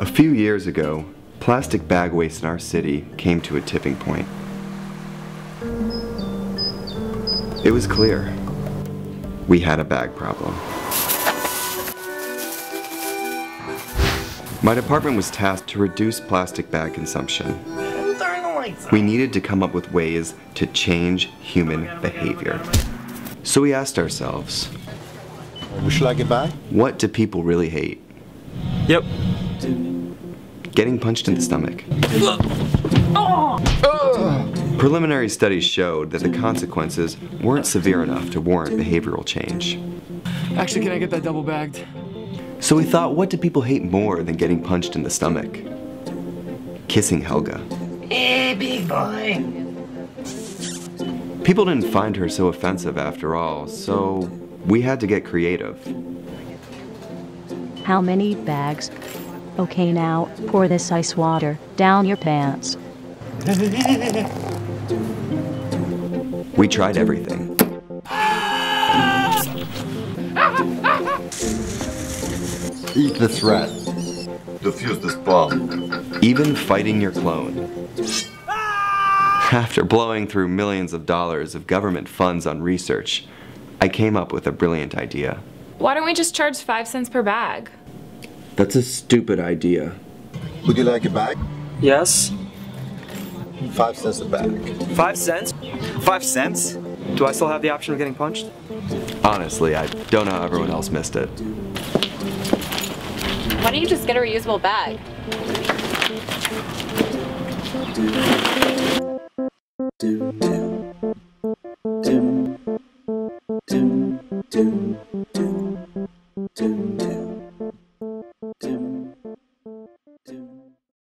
A few years ago, plastic bag waste in our city came to a tipping point. It was clear. We had a bag problem. My department was tasked to reduce plastic bag consumption. We needed to come up with ways to change human behavior. So we asked ourselves, Would you like a bag? what do people really hate? Yep. Getting punched in the stomach. Preliminary studies showed that the consequences weren't severe enough to warrant behavioral change. Actually, can I get that double bagged? So we thought, what do people hate more than getting punched in the stomach? Kissing Helga. Hey, big boy. People didn't find her so offensive after all, so we had to get creative. How many bags? Okay, now pour this ice water down your pants. We tried everything. Eat this rat. Defuse this bomb. Even fighting your clone. After blowing through millions of dollars of government funds on research, I came up with a brilliant idea. Why don't we just charge five cents per bag? That's a stupid idea. Would you like a bag? Yes. Five cents a bag. Five cents? Five cents? Do I still have the option of getting punched? Honestly, I don't know how everyone else missed it. Why don't you just get a reusable bag? Do, do, do, do, do.